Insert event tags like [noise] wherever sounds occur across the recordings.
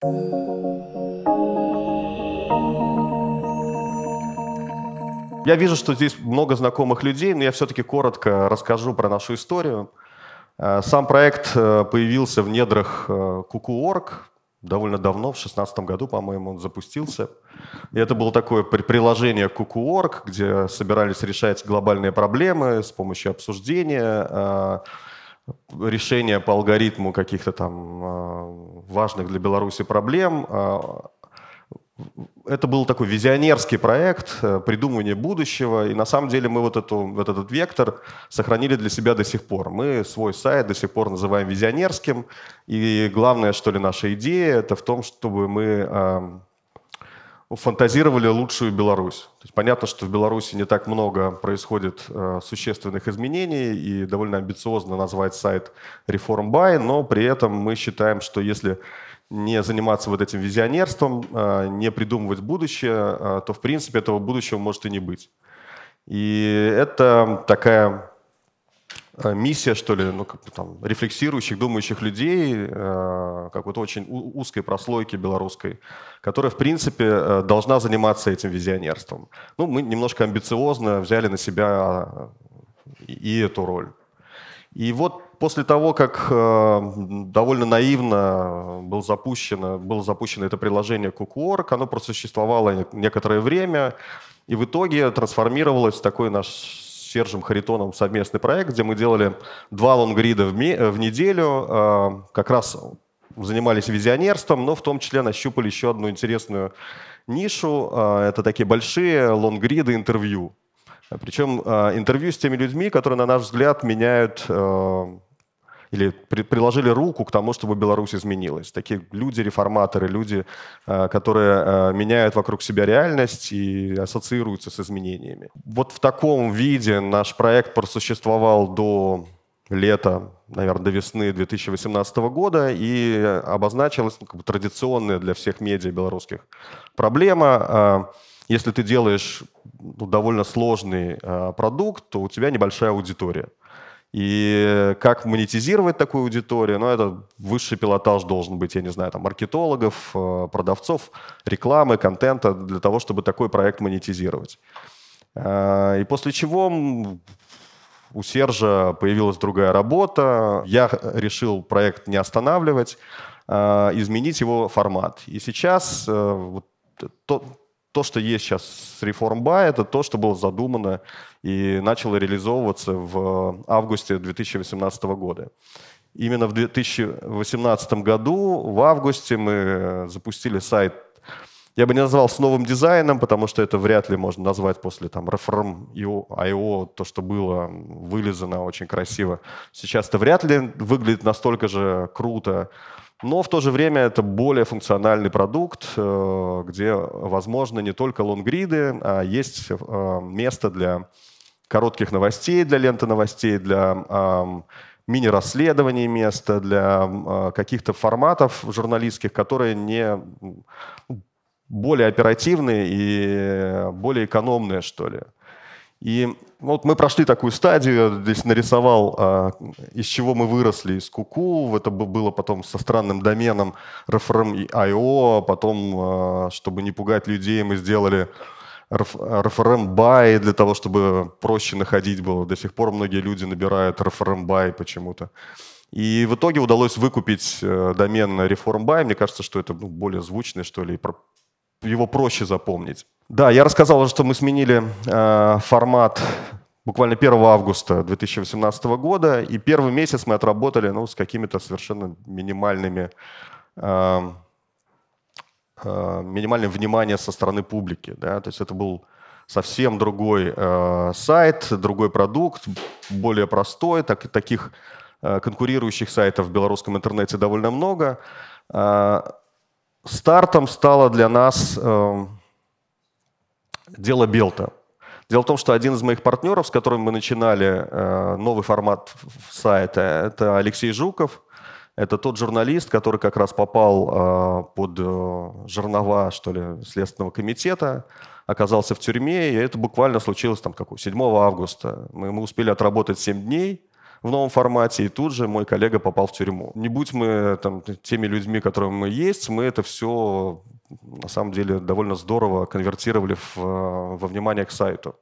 Я вижу, что здесь много знакомых людей, но я все-таки коротко расскажу про нашу историю. Э, сам проект э, появился в недрах Куку.орг довольно давно, в 2016 году, по-моему, он запустился. И это было такое приложение Куку.орг, где собирались решать глобальные проблемы с помощью обсуждения, э, решения по алгоритму каких-то там важных для Беларуси проблем, это был такой визионерский проект э, придумывания будущего, и на самом деле мы вот, эту, вот этот вектор сохранили для себя до сих пор. Мы свой сайт до сих пор называем визионерским, и главное, что ли, наша идея, это в том, чтобы мы э, фантазировали лучшую Беларусь. То есть понятно, что в Беларуси не так много происходит э, существенных изменений, и довольно амбициозно назвать сайт Reform By, но при этом мы считаем, что если не заниматься вот этим визионерством, а, не придумывать будущее, а, то, в принципе, этого будущего может и не быть. И это такая миссия, что ли, ну, как там, рефлексирующих, думающих людей, как вот очень узкой прослойки белорусской, которая, в принципе, должна заниматься этим визионерством. Ну, мы немножко амбициозно взяли на себя и эту роль. И вот после того, как э, довольно наивно был запущено, было запущено это приложение Cookwork, оно просуществовало некоторое время, и в итоге трансформировалось в такой наш Сержем Харитоном совместный проект, где мы делали два лонгрида в, в неделю, э, как раз занимались визионерством, но в том числе нащупали еще одну интересную нишу. Э, это такие большие лонгриды интервью. Причем интервью с теми людьми, которые, на наш взгляд, меняют или при, приложили руку к тому, чтобы Беларусь изменилась. Такие люди, реформаторы, люди, э, которые э, меняют вокруг себя реальность и ассоциируются с изменениями. Вот в таком виде наш проект просуществовал до лета, наверное, до весны 2018 года, и обозначилась ну, как бы, традиционная для всех медиа белорусских проблема. Э, если ты делаешь ну, довольно сложный продукт, то у тебя небольшая аудитория. И как монетизировать такую аудиторию, ну, это высший пилотаж должен быть, я не знаю, там, маркетологов, э, продавцов, рекламы, контента для того, чтобы такой проект монетизировать. Э, и после чего у Сержа появилась другая работа. Я решил проект не останавливать, э, изменить его формат. И сейчас вот, то, то, что есть сейчас с Reform Buy, это то, что было задумано и начало реализовываться в августе 2018 года. Именно в 2018 году, в августе, мы запустили сайт, я бы не назвал с новым дизайном, потому что это вряд ли можно назвать после там Reform IO, то, что было вылезано очень красиво. Сейчас это вряд ли выглядит настолько же круто, но в то же время это более функциональный продукт, э, где возможно не только лонгриды, а есть э, место для коротких новостей, для ленты новостей, для мини-расследований места, для э, каких-то форматов журналистских, которые не более оперативные и более экономные, что ли. И вот мы прошли такую стадию, здесь нарисовал, а, из чего мы выросли, из Куку, это было потом со странным доменом referm.io, потом, а, чтобы не пугать людей, мы сделали referm by для того, чтобы проще находить было. До сих пор многие люди набирают referm by почему-то. И в итоге удалось выкупить э, домен Reform By. Мне кажется, что это ну, более звучный, что ли, его проще запомнить. Да, я рассказал, что мы сменили э, формат буквально 1 августа 2018 года, и первый месяц мы отработали ну, с какими-то совершенно минимальными, э, э, минимальным вниманием со стороны публики. Да? То есть это был совсем другой э, сайт, другой продукт, более простой, так, таких э, конкурирующих сайтов в белорусском интернете довольно много. Э, стартом стало для нас... Э, дело Белта. Дело в том, что один из моих партнеров, с которым мы начинали э, новый формат сайта, это Алексей Жуков. Это тот журналист, который как раз попал э, под э, жернова, что ли, Следственного комитета, оказался в тюрьме, и это буквально случилось там, как 7 августа. Мы, мы успели отработать 7 дней, в новом формате, и тут же мой коллега попал в тюрьму. Не будь мы там, теми людьми, которыми мы есть, мы это все на самом деле довольно здорово конвертировали в, во внимание к сайту.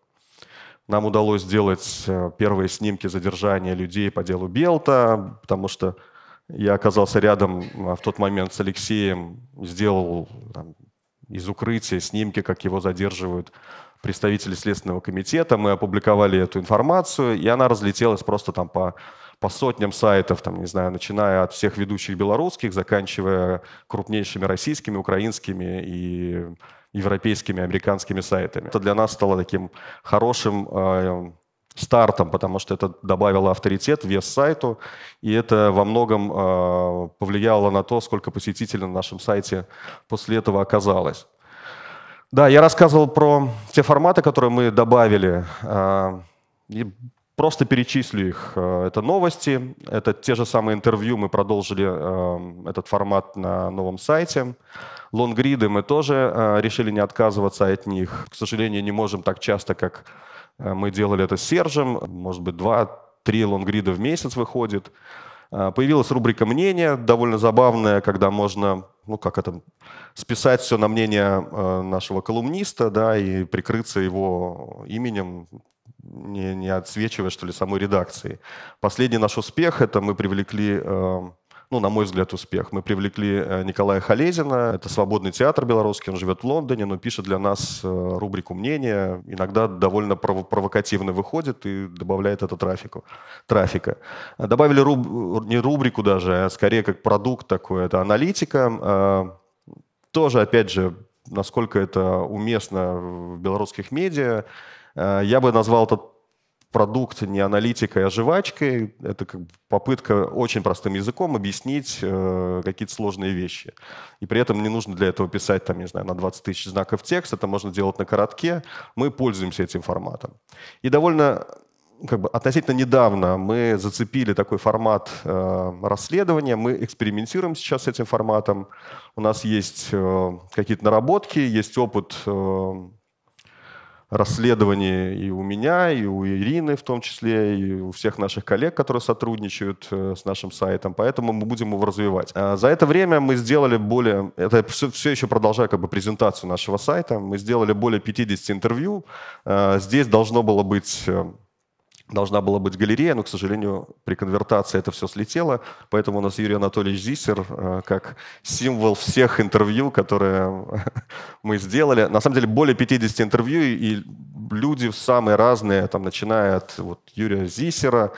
Нам удалось сделать э, первые снимки задержания людей по делу Белта, потому что я оказался рядом а, в тот момент с Алексеем, сделал там, из укрытия снимки, как его задерживают представители Следственного комитета. Мы опубликовали эту информацию, и она разлетелась просто там по, по сотням сайтов, там, не знаю, начиная от всех ведущих белорусских, заканчивая крупнейшими российскими, украинскими и европейскими, американскими сайтами. Это для нас стало таким хорошим э, стартом, потому что это добавило авторитет, вес сайту, и это во многом э, повлияло на то, сколько посетителей на нашем сайте после этого оказалось. Да, я рассказывал про те форматы, которые мы добавили. Э, и просто перечислю их. Э, это новости, это те же самые интервью, мы продолжили э, этот формат на новом сайте. Лонгриды мы тоже решили не отказываться от них. К сожалению, не можем так часто, как мы делали это с Сержем. Может быть, два-три лонгрида в месяц выходит. Э, появилась рубрика «Мнение», довольно забавная, когда можно, ну как это, списать все на мнение э, нашего колумниста, да, и прикрыться его именем, не, не отсвечивая, что ли, самой редакции. Последний наш успех – это мы привлекли э, ну, на мой взгляд, успех. Мы привлекли э, Николая Халезина, это свободный театр белорусский, он живет в Лондоне, но пишет для нас э, рубрику «Мнение», иногда довольно пров провокативно выходит и добавляет это трафику, трафика. Добавили руб, не рубрику даже, а скорее как продукт такой, это аналитика. Э, тоже, опять же, насколько это уместно в белорусских медиа, я бы назвал этот продукт не аналитикой, а жвачкой. Это как попытка очень простым языком объяснить э, какие-то сложные вещи. И при этом не нужно для этого писать, там, не знаю, на 20 тысяч знаков текст, это можно делать на коротке. Мы пользуемся этим форматом. И довольно как бы относительно недавно мы зацепили такой формат э, расследования. Мы экспериментируем сейчас с этим форматом. У нас есть э, какие-то наработки, есть опыт э, расследований и у меня, и у Ирины в том числе, и у всех наших коллег, которые сотрудничают э, с нашим сайтом, поэтому мы будем его развивать. А за это время мы сделали более, это все, все еще продолжая как бы презентацию нашего сайта, мы сделали более 50 интервью. А, здесь должно было быть э, должна была быть галерея, но, к сожалению, при конвертации это все слетело. Поэтому у нас Юрий Анатольевич Зисер э, как символ всех интервью, которые [laughs] мы сделали. На самом деле более 50 интервью, и люди самые разные, там, начиная от вот, Юрия Зисера,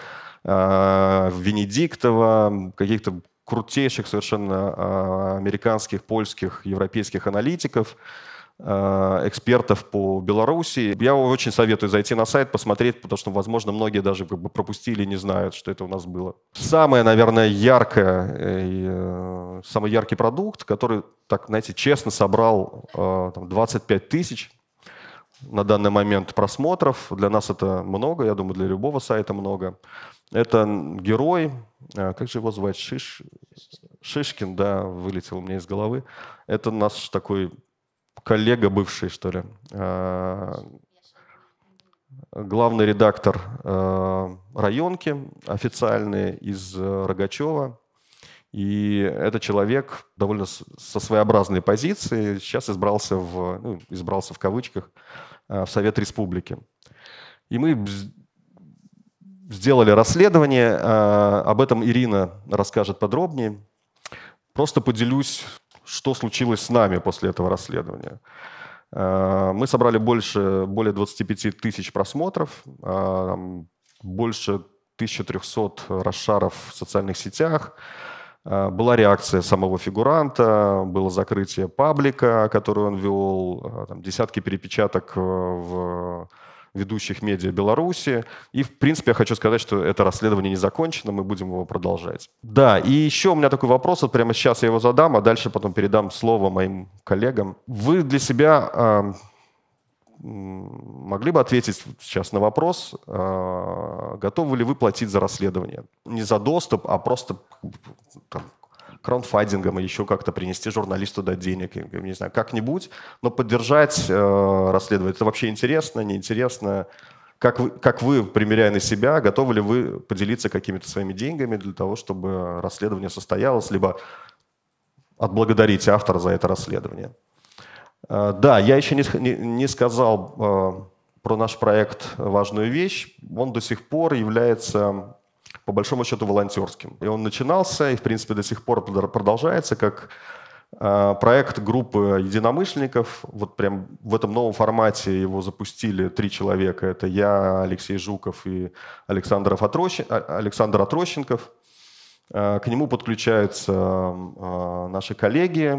э, Венедиктова, каких-то крутейших совершенно э, американских, польских, европейских аналитиков – экспертов по Беларуси. Я очень советую зайти на сайт, посмотреть, потому что, возможно, многие даже как бы пропустили, не знают, что это у нас было. Самое, наверное, яркое, э, самый яркий продукт, который, так, знаете, честно собрал э, там, 25 тысяч на данный момент просмотров. Для нас это много, я думаю, для любого сайта много. Это герой, как же его звать, Шиш... Шишкин, да, вылетел у меня из головы. Это наш такой коллега бывший, что ли, а, главный редактор а, районки официальный из Рогачева. И этот человек довольно со своеобразной позиции сейчас избрался в, ну, избрался в кавычках в Совет Республики. И мы сделали расследование, об этом Ирина расскажет подробнее. Просто поделюсь что случилось с нами после этого расследования. Э, мы собрали больше, более 25 тысяч просмотров, э, больше 1300 расшаров в социальных сетях. Э, была реакция самого фигуранта, было закрытие паблика, который он вел, там, десятки перепечаток в ведущих медиа Беларуси. И, в принципе, я хочу сказать, что это расследование не закончено, мы будем его продолжать. Да, и еще у меня такой вопрос, вот прямо сейчас я его задам, а дальше потом передам слово моим коллегам. Вы для себя э, могли бы ответить сейчас на вопрос, э, готовы ли вы платить за расследование? Не за доступ, а просто там, краундфандингом или еще как-то принести журналисту дать денег, не знаю, как-нибудь, но поддержать э, расследование. Это вообще интересно, неинтересно? как вы, как вы, примеряя на себя, готовы ли вы поделиться какими-то своими деньгами для того, чтобы расследование состоялось, либо отблагодарить автора за это расследование. А, да, я еще не, не, не сказал а, про наш проект важную вещь. Он до сих пор является, по большому счету, волонтерским. И он начинался, и, в принципе, до сих пор продолжается как а, проект группы единомышленников. Вот прям в этом новом формате его запустили три человека. Это я, Алексей Жуков и Александр, Отрощ... Александр Отрощенков. А, к нему подключаются а, наши коллеги,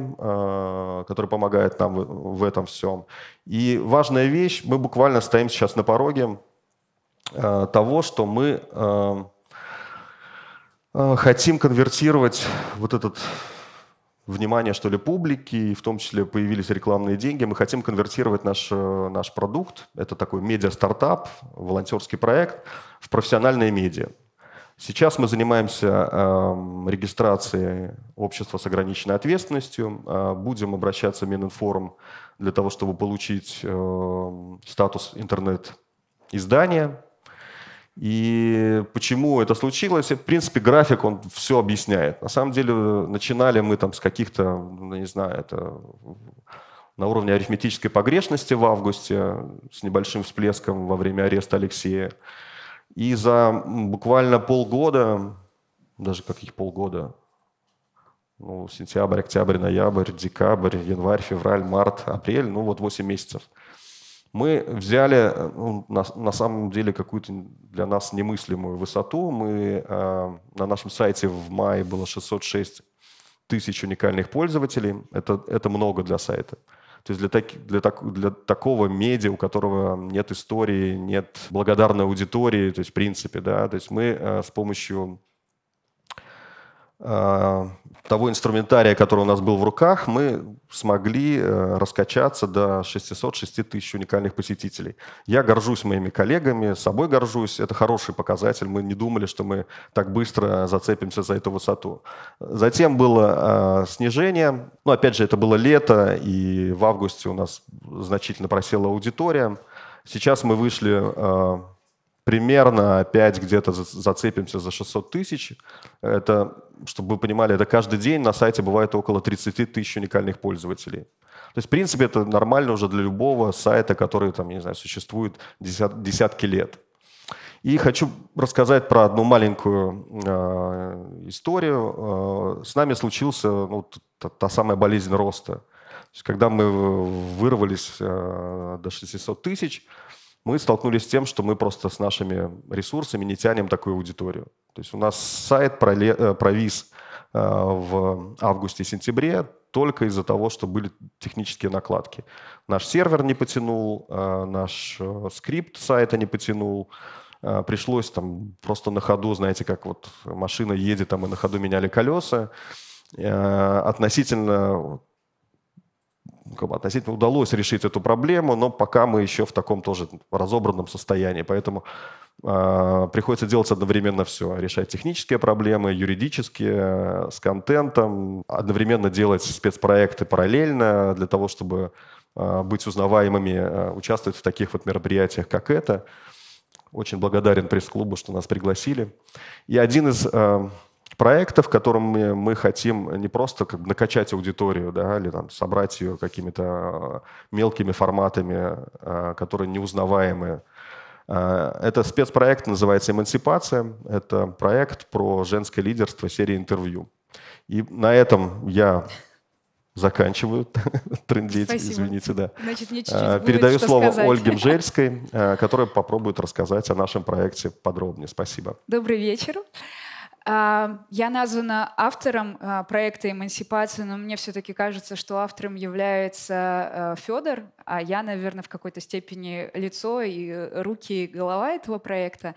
которые помогают нам в этом всем. И важная вещь, мы буквально стоим сейчас на пороге того, что мы хотим конвертировать вот этот внимание, что ли, публики, и в том числе появились рекламные деньги. Мы хотим конвертировать наш, э, наш продукт, это такой медиа-стартап, волонтерский проект, в профессиональные медиа. Сейчас мы занимаемся э, регистрацией общества с ограниченной ответственностью, э, будем обращаться в Мининформ для того, чтобы получить э, статус интернет-издания, и почему это случилось? В принципе, график, он все объясняет. На самом деле, начинали мы там с каких-то, ну, не знаю, это на уровне арифметической погрешности в августе с небольшим всплеском во время ареста Алексея. И за буквально полгода, даже каких полгода, ну, сентябрь, октябрь, ноябрь, декабрь, январь, февраль, март, апрель, ну вот 8 месяцев – мы взяли ну, на, на самом деле какую-то для нас немыслимую высоту. Мы э, на нашем сайте в мае было 606 тысяч уникальных пользователей. Это, это много для сайта. То есть для, так, для, так, для такого медиа, у которого нет истории, нет благодарной аудитории, то есть в принципе, да, то есть мы э, с помощью э, того инструментария, который у нас был в руках, мы смогли э, раскачаться до 606 тысяч уникальных посетителей. Я горжусь моими коллегами, собой горжусь. Это хороший показатель. Мы не думали, что мы так быстро зацепимся за эту высоту. Затем было э, снижение. Ну, опять же, это было лето, и в августе у нас значительно просела аудитория. Сейчас мы вышли э, примерно опять где-то зацепимся за 600 тысяч. Это, чтобы вы понимали, это каждый день на сайте бывает около 30 тысяч уникальных пользователей. То есть, в принципе, это нормально уже для любого сайта, который, там, не знаю, существует десят, десятки лет. И хочу рассказать про одну маленькую э, историю. Э, с нами случился ну, та, та самая болезнь роста. То есть, когда мы вырвались э, до 600 тысяч, мы столкнулись с тем, что мы просто с нашими ресурсами не тянем такую аудиторию. То есть у нас сайт э, провис э, в августе-сентябре только из-за того, что были технические накладки. Наш сервер не потянул, э, наш скрипт сайта не потянул, пришлось там просто на ходу, знаете, как вот машина едет, там и на ходу меняли колеса. Относительно относительно удалось решить эту проблему, но пока мы еще в таком тоже разобранном состоянии. Поэтому э, приходится делать одновременно все. Решать технические проблемы, юридические, с контентом, одновременно делать спецпроекты параллельно для того, чтобы э, быть узнаваемыми, э, участвовать в таких вот мероприятиях, как это. Очень благодарен пресс-клубу, что нас пригласили. И один из э, проектов, в котором мы, мы хотим не просто как бы накачать аудиторию, да, или там, собрать ее какими-то э, мелкими форматами, э, которые неузнаваемы. Э, это спецпроект, называется «Эмансипация». Это проект про женское лидерство серии интервью. И на этом я заканчиваю [laughs] трендеть, Спасибо. извините, да. Значит, мне чуть-чуть Передаю будет, слово сказать. Ольге [laughs] Мжельской, которая попробует рассказать о нашем проекте подробнее. Спасибо. Добрый вечер. А, я названа автором а, проекта «Эмансипация», но мне все-таки кажется, что автором является а, Федор, а я, наверное, в какой-то степени лицо и руки и голова этого проекта.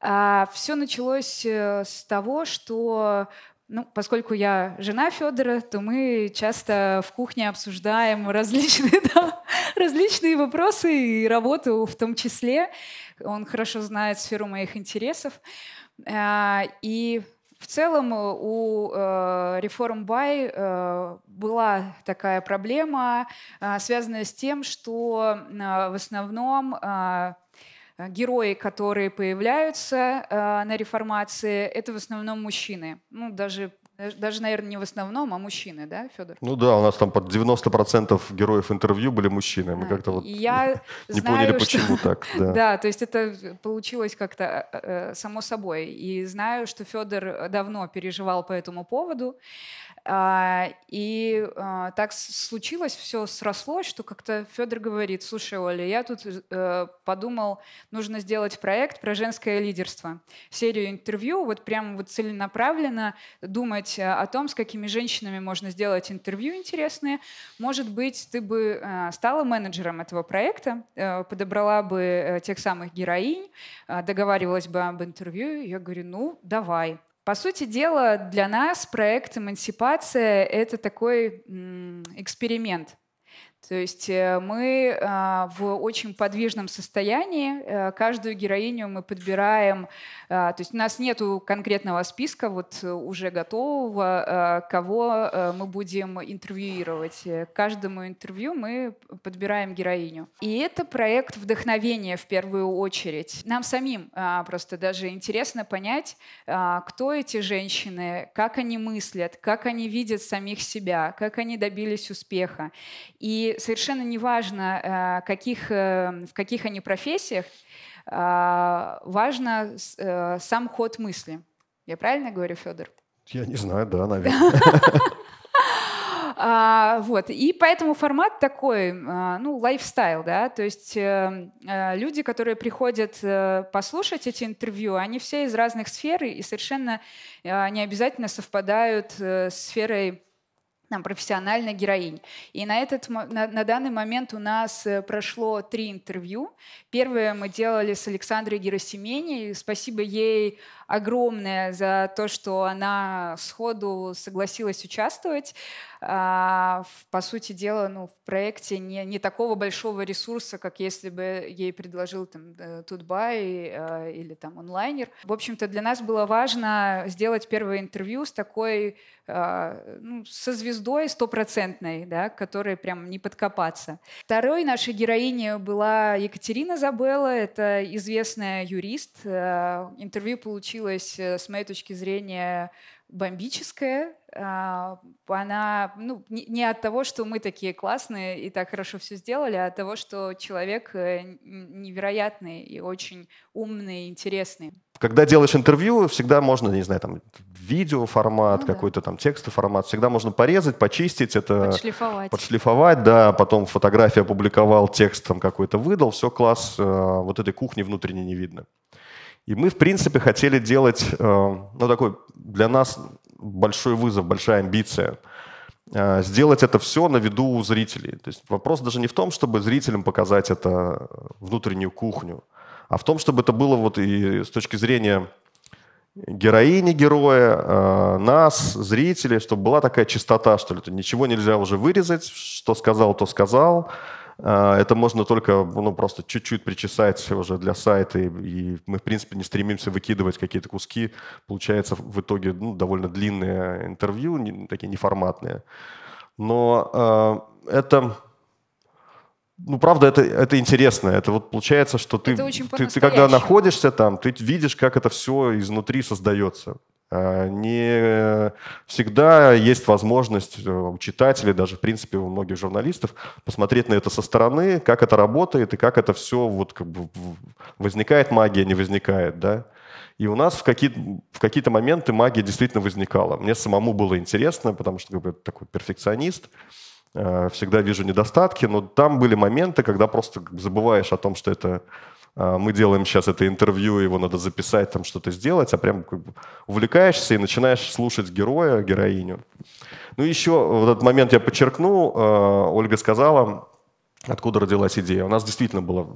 Все началось э, с того, что ну, поскольку я жена Федора, то мы часто в кухне обсуждаем [laughs] различные, да, различные вопросы и работу в том числе. Он хорошо знает сферу моих интересов. Э, и в целом э, у э, Reform Buy была такая проблема, связанная с тем, что в основном герои, которые появляются на реформации, это в основном мужчины. Ну, даже даже, наверное, не в основном, а мужчины, да, Федор? Ну да, у нас там под 90% героев интервью были мужчины. Мы как-то вот я [laughs] не знаю, поняли, что... почему так. Да. [laughs] да, то есть это получилось как-то э, само собой. И знаю, что Федор давно переживал по этому поводу. А, и а, так случилось, все срослось, что как-то Федор говорит, слушай, Оля, я тут э, подумал, нужно сделать проект про женское лидерство. Серию интервью, вот прям вот целенаправленно думать о том, с какими женщинами можно сделать интервью интересные. Может быть, ты бы э, стала менеджером этого проекта, э, подобрала бы тех самых героинь, договаривалась бы об интервью. Я говорю, ну, давай. По сути дела, для нас проект «Эмансипация» — это такой эксперимент. То есть э, мы а, в очень подвижном состоянии. Э, каждую героиню мы подбираем. А, то есть у нас нет конкретного списка вот уже готового, а, кого э, мы будем интервьюировать. К каждому интервью мы подбираем героиню. И это проект вдохновения в первую очередь. Нам самим просто даже интересно понять, кто эти женщины, как они мыслят, как они видят самих себя, как они добились успеха. И совершенно неважно, э, каких, э, в каких они профессиях, э, важно сам ход мысли. Я правильно говорю, Федор? Я не знаю, да, наверное. [laughs] А, вот. И поэтому формат такой, ну, лайфстайл, да, то есть люди, которые приходят послушать эти интервью, они все из разных сфер и совершенно не обязательно совпадают с сферой там, профессиональных героинь. И на, этот, на, на данный момент у нас э, прошло три интервью. Первое мы делали с Александрой Герасимени. Спасибо ей огромное за то, что она сходу согласилась участвовать. А, по сути дела, ну, в проекте не, не такого большого ресурса, как если бы ей предложил там Тутбай а, или там онлайнер. В общем-то, для нас было важно сделать первое интервью с такой, а, ну, со звездой стопроцентной, да, которой прям не подкопаться. Второй нашей героиней была Екатерина Забелла, это известная юрист. Интервью получилось, э, с моей точки зрения, бомбическая. Она ну, не от того, что мы такие классные и так хорошо все сделали, а от того, что человек э, невероятный и очень умный, интересный. Когда делаешь интервью, всегда можно, не знаю, там видео формат, ну, какой-то да. там текстовый формат, всегда можно порезать, почистить это, подшлифовать. подшлифовать, да, потом фотографию опубликовал, текст там какой-то выдал, все класс, э, вот этой кухни внутренней не видно. И мы, в принципе, хотели делать, э, ну, такой для нас большой вызов, большая амбиция э, сделать это все на виду у зрителей. То есть вопрос даже не в том, чтобы зрителям показать это внутреннюю кухню, а в том, чтобы это было вот и с точки зрения героини героя, э, нас, зрителей, чтобы была такая чистота, что ли. Ничего нельзя уже вырезать, что сказал, то сказал. А, это можно только ну, просто чуть-чуть причесать уже для сайта, и, мы, в принципе, не стремимся выкидывать какие-то куски. Получается в итоге ну, довольно длинные интервью, не, такие неформатные. Но э, это, ну, правда, это, это интересно. Это вот получается, что ты, ты, ты когда находишься там, ты видишь, как это все изнутри создается. А, не всегда есть возможность э, у читателей, даже в принципе у многих журналистов, посмотреть на это со стороны, как это работает и как это все вот как бы возникает магия, не возникает, да. И у нас в, какие, в какие-то моменты магия действительно возникала. Мне самому было интересно, потому что как бы, такой перфекционист, э, всегда вижу недостатки, но там были моменты, когда просто забываешь о том, что это мы делаем сейчас это интервью, его надо записать, там что-то сделать, а прям как бы увлекаешься и начинаешь слушать героя, героиню. Ну еще вот этот момент я подчеркну, а, Ольга сказала, откуда родилась идея. У нас действительно было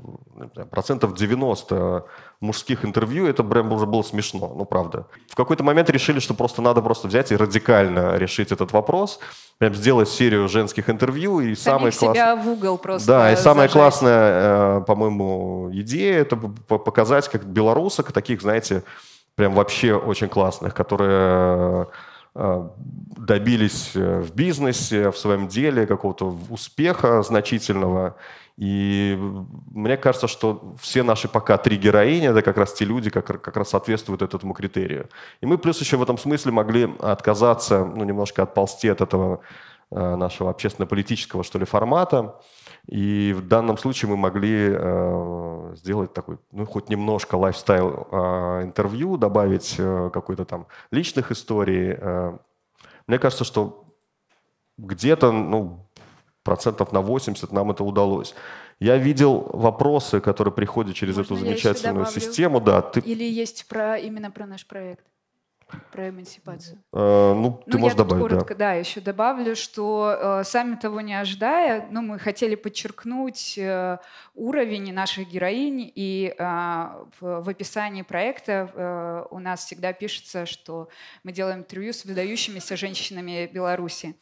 процентов 90 мужских интервью, это прям уже было смешно, ну правда. В какой-то момент решили, что просто надо просто взять и радикально решить этот вопрос, прям сделать серию женских интервью и самое классное... себя в угол просто Да, и самая классная, э, по-моему, идея это показать как белорусок, таких, знаете, прям вообще очень классных, которые добились в бизнесе, в своем деле какого-то успеха значительного. И мне кажется, что все наши пока три героини, это как раз те люди, как, как раз соответствуют этому критерию. И мы плюс еще в этом смысле могли отказаться, ну, немножко отползти от этого э, нашего общественно-политического, что ли, формата. И в данном случае мы могли э, сделать такой, ну, хоть немножко лайфстайл э, интервью, добавить э, какой-то там личных историй. Э, мне кажется, что где-то, ну, процентов на 80 нам это удалось. Я видел вопросы, которые приходят через Можно эту замечательную систему. Да, ты... Или есть про, именно про наш проект? Про эмансипацию. Э, ну, ты ну, можешь я добавить, коротко, да. да, еще добавлю, что э, сами того не ожидая, ну, мы хотели подчеркнуть э, уровень наших героинь, и э, в, в описании проекта э, у нас всегда пишется, что мы делаем интервью с выдающимися женщинами Беларуси.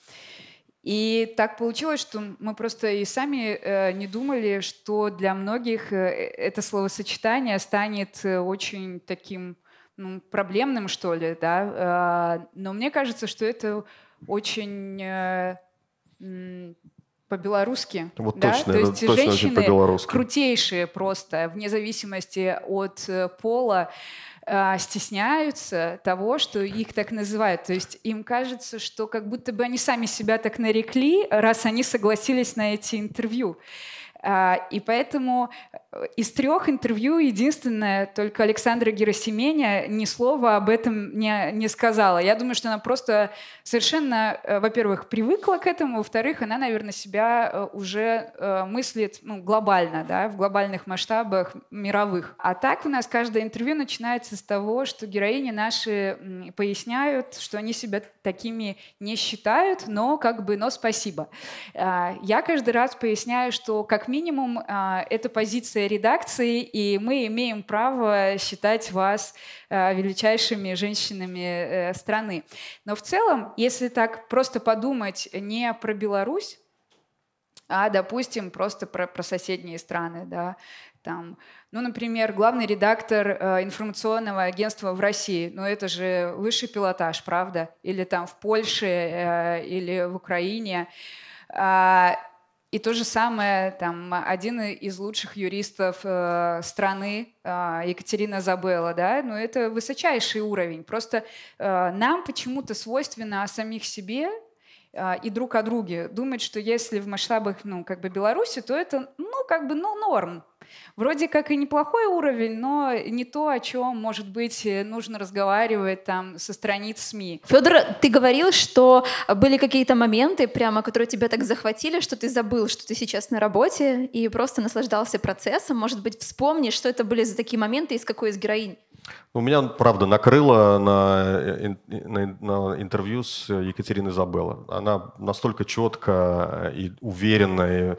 И так получилось, что мы просто и сами э, не думали, что для многих это словосочетание станет очень таким ну, проблемным, что ли, да. Э, но мне кажется, что это очень э, по-белорусски. Вот да? точно, То есть точно женщины крутейшие просто, вне зависимости от э, пола. Стесняются того, что их так называют. То есть им кажется, что как будто бы они сами себя так нарекли, раз они согласились на эти интервью. А, и поэтому э, из трех интервью единственное, только Александра Герасименя ни слова об этом не, не сказала. Я думаю, что она просто совершенно, э, во-первых, привыкла к этому, во-вторых, она, наверное, себя э, уже мыслит ну, глобально, да, в глобальных масштабах мировых. А так у нас каждое интервью начинается с того, что героини наши поясняют, что они себя такими не считают, но как бы, но спасибо. А, я каждый раз поясняю, что как минимум а, это позиция редакции, и мы имеем право считать вас а, величайшими женщинами э, страны. Но в целом, если так просто подумать не про Беларусь, а, допустим, просто про, про соседние страны, да, там, ну, например, главный редактор э, информационного агентства в России, ну, это же высший пилотаж, правда? Или там в Польше, э, или в Украине. Э, и то же самое, там, один из лучших юристов э, страны, э, Екатерина Забелла, да, ну, это высочайший уровень. Просто э, нам почему-то свойственно о самих себе э, и друг о друге думать, что если в масштабах, ну, как бы Беларуси, то это, ну, как бы, ну, норм, Вроде как и неплохой уровень, но не то, о чем, может быть, нужно разговаривать там со страниц СМИ. Федор, ты говорил, что были какие-то моменты, прямо, которые тебя так захватили, что ты забыл, что ты сейчас на работе и просто наслаждался процессом. Может быть, вспомни, что это были за такие моменты и с какой из героинь? У меня, правда, накрыло на, на, на интервью с Екатериной Забелло. Она настолько четко и уверенно и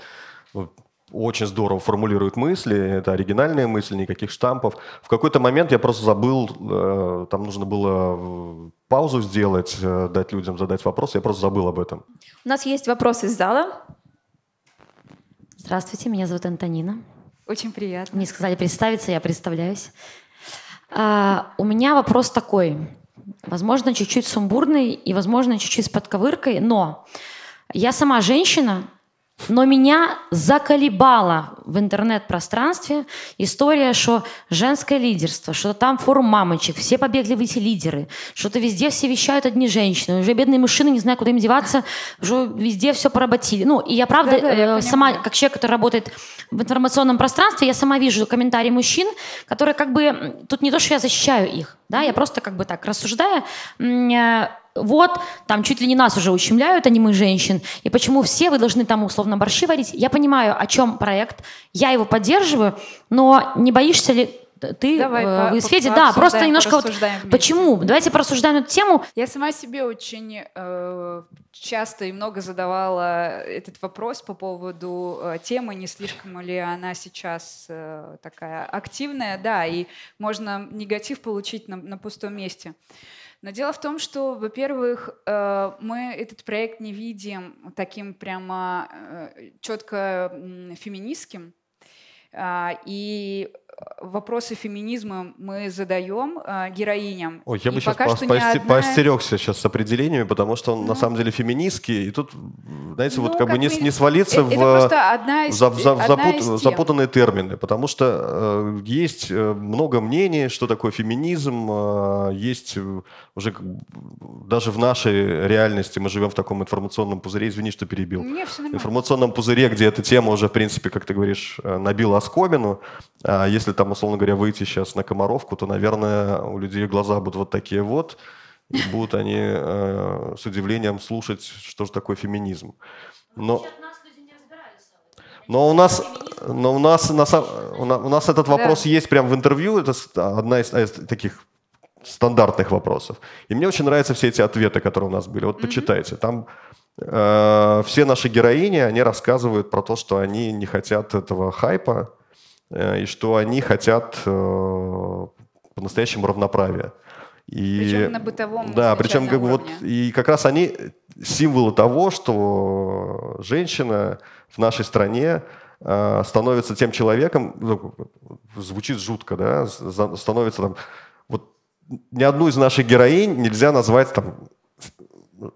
очень здорово формулирует мысли, это оригинальные мысли, никаких штампов. В какой-то момент я просто забыл, э, там нужно было паузу сделать, э, дать людям задать вопросы, я просто забыл об этом. У нас есть вопрос из зала. Здравствуйте, меня зовут Антонина. Очень приятно. Мне сказали представиться, я представляюсь. А, у меня вопрос такой, возможно, чуть-чуть сумбурный и, возможно, чуть-чуть с подковыркой, но я сама женщина, но меня заколебала в интернет-пространстве история, что женское лидерство, что там форум мамочек, все побегли в эти лидеры, что-то везде все вещают одни женщины, уже бедные мужчины не знают, куда им деваться, уже везде все поработили. Ну, и я правда, да, да, я э, сама, как человек, который работает в информационном пространстве, я сама вижу комментарии мужчин, которые как бы, тут не то, что я защищаю их, да, я просто как бы так рассуждая, вот, там чуть ли не нас уже ущемляют, а не мы женщин, и почему все вы должны там условно борщи варить. Я понимаю, о чем проект, я его поддерживаю, но не боишься ли ты Давай, э, в Исфеде, да, просто немножко вот почему? Давайте порассуждаем эту тему. Я сама себе очень э, часто и много задавала этот вопрос по поводу э, темы, не слишком ли она сейчас э, такая активная, да, и можно негатив получить на, на пустом месте. Но дело в том, что, во-первых, э, мы этот проект не видим таким прямо э, четко феминистским. А, и вопросы феминизма мы задаем э, героиням. Ой, я бы сейчас пока по- поосте- одна... поостерегся сейчас с определениями, потому что он ну, на самом деле феминистский, и тут, знаете, ну, вот как, как бы не, не свалиться это, в, это одна из, за, за, одна запут, из запутанные термины, потому что э, есть э, много мнений, что такое феминизм, э, есть уже даже в нашей реальности мы живем в таком информационном пузыре, извини, что перебил, информационном пузыре, где эта тема уже, в принципе, как ты говоришь, э, набила оскомину, а если там, условно говоря, выйти сейчас на Комаровку, то, наверное, у людей глаза будут вот такие вот, и будут они э, с удивлением слушать, что же такое феминизм. Но, но у нас, но у нас, на, у нас этот вопрос да. есть прямо в интервью. Это одна из, из таких стандартных вопросов. И мне очень нравятся все эти ответы, которые у нас были. Вот mm-hmm. почитайте. Там э, все наши героини, они рассказывают про то, что они не хотят этого хайпа, и что они хотят э, по-настоящему равноправия. И, причем на бытовом Да, причем как бы вот и как раз они символы того, что женщина в нашей стране э, становится тем человеком, ну, звучит жутко, да, становится там вот ни одну из наших героинь нельзя назвать там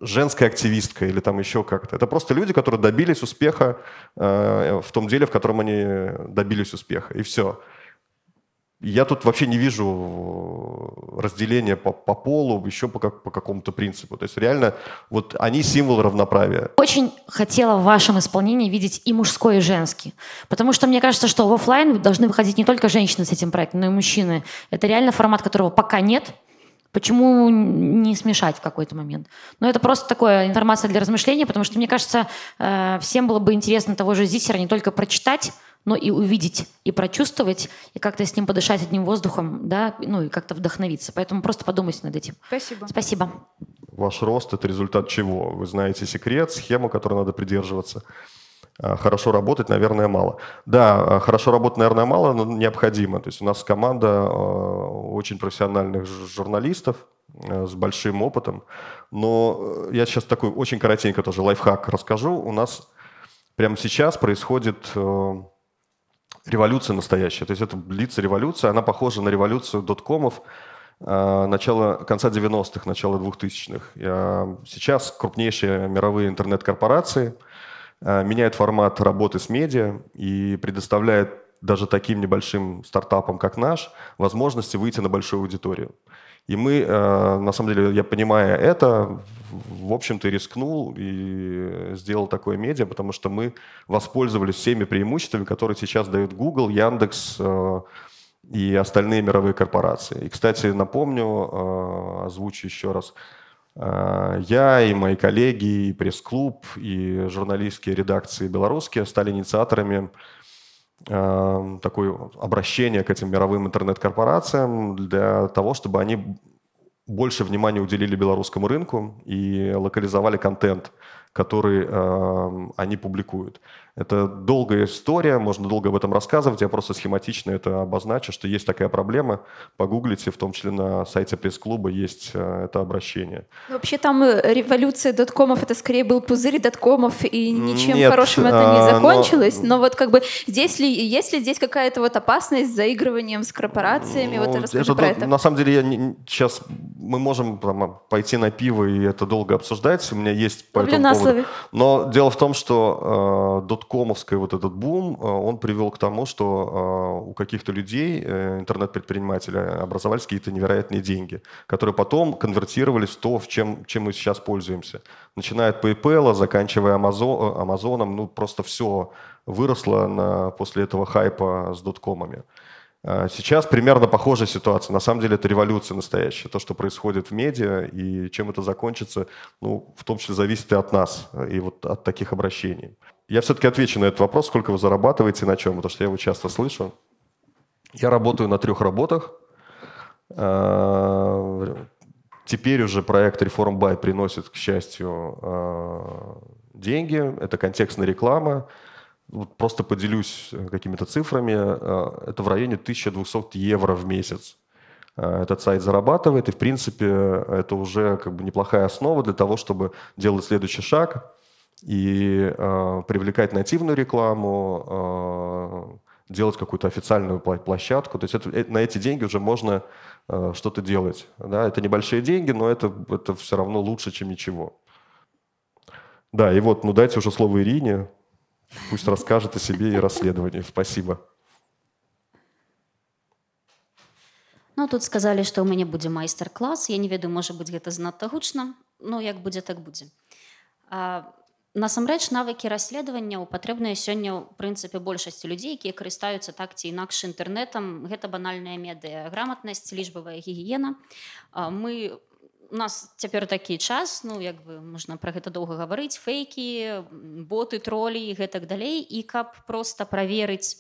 женская активистка или там еще как-то. Это просто люди, которые добились успеха э, в том деле, в котором они добились успеха. И все. Я тут вообще не вижу разделения по, по полу, еще по, как, по какому-то принципу. То есть реально вот они символ равноправия. Очень хотела в вашем исполнении видеть и мужской, и женский. Потому что мне кажется, что в офлайн должны выходить не только женщины с этим проектом, но и мужчины. Это реально формат, которого пока нет. Почему не смешать в какой-то момент? Но это просто такая информация для размышления, потому что, мне кажется, э, всем было бы интересно того же Зисера не только прочитать, но и увидеть, и прочувствовать, и как-то с ним подышать одним воздухом, да, ну и как-то вдохновиться. Поэтому просто подумайте над этим. Спасибо. Спасибо. Ваш рост – это результат чего? Вы знаете секрет, схему, которой надо придерживаться. А, хорошо работать, наверное, мало. Да, а, хорошо работать, наверное, мало, но необходимо. То есть у нас команда а, очень профессиональных журналистов с большим опытом. Но я сейчас такой очень коротенько тоже лайфхак расскажу. У нас прямо сейчас происходит революция настоящая. То есть это длится революция, она похожа на революцию доткомов начала, конца 90-х, начала 2000-х. Сейчас крупнейшие мировые интернет-корпорации – Э, меняет формат работы с медиа и предоставляет даже таким небольшим стартапам, как наш, возможности выйти на большую аудиторию. И мы, э, на самом деле, я понимая это, в общем-то, рискнул и сделал такое медиа, потому что мы воспользовались всеми преимуществами, которые сейчас дают Google, Яндекс э, и остальные мировые корпорации. И, кстати, напомню, озвучу еще раз – я и мои коллеги, и пресс-клуб, и журналистские редакции белорусские стали инициаторами а, такое обращение к этим мировым интернет-корпорациям для того, чтобы они больше внимания уделили белорусскому рынку и локализовали контент, который э, они публикуют. Это долгая история, можно долго об этом рассказывать. Я просто схематично это обозначу, что есть такая проблема. Погуглите, в том числе на сайте пресс-клуба есть э, это обращение. Вообще там э, революция доткомов, это скорее был пузырь доткомов, и ничем Нет, хорошим это не а, закончилось. Но... но вот как бы здесь ли, есть ли здесь какая-то вот опасность с заигрыванием с корпорациями? Ну, вот расскажи это, про это. На самом деле я не, сейчас мы можем там, пойти на пиво и это долго обсуждать. У меня есть по этому поводу. Но дело в том, что э, доткомовский вот этот бум, э, он привел к тому, что э, у каких-то людей, э, интернет-предпринимателей, образовались какие-то невероятные деньги, которые потом конвертировались в то, в чем, чем мы сейчас пользуемся. Начиная от PayPal, заканчивая Amazon, Amazon ну просто все выросло на, после этого хайпа с доткомами. Сейчас примерно похожая ситуация. На самом деле это революция настоящая. То, что происходит в медиа и чем это закончится, ну, в том числе зависит и от нас, и вот от таких обращений. Я все-таки отвечу на этот вопрос, сколько вы зарабатываете на чем, потому что я его часто слышу. Я работаю на трех работах. А, теперь уже проект Reform Buy приносит, к счастью, а, деньги. Это контекстная реклама. Вот просто поделюсь какими-то цифрами. А, это в районе 1200 евро в месяц этот сайт зарабатывает. И, в принципе, это уже как бы неплохая основа для того, чтобы делать следующий шаг и э, привлекать нативную рекламу, э, делать какую-то официальную площадку. То есть это, на эти деньги уже можно э, что-то делать. Да? Это небольшие деньги, но это, это все равно лучше, чем ничего. Да, и вот, ну дайте уже слово Ирине, пусть расскажет о себе и расследовании. Спасибо. Ну, тут сказалі, што ў мяне будзе майстар-клас. Я не ведаю, можа быць, гэта занадта гучна, Ну як будзе, так будзе. Насамрэч навыкі расследаванняў патрэбныя сёння ў прынцыпе большасці людзей, якія карыстаюцца так ці інакш інтэрнэтам. Гэта банальная медыя, граматнасць, лічбавая гігіена. Мы у нас цяпер такі час ну як бы можна пра гэта доўга гаварыць фейкі боты тролі гэтак далей. І каб просто праверыць